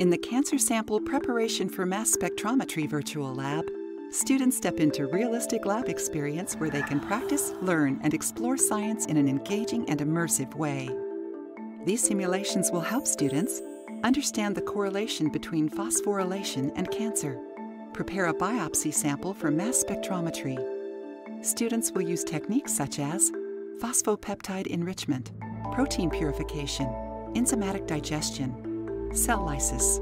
In the Cancer Sample Preparation for Mass Spectrometry virtual lab, students step into realistic lab experience where they can practice, learn, and explore science in an engaging and immersive way. These simulations will help students understand the correlation between phosphorylation and cancer, prepare a biopsy sample for mass spectrometry. Students will use techniques such as phosphopeptide enrichment, protein purification, enzymatic digestion, cell lysis,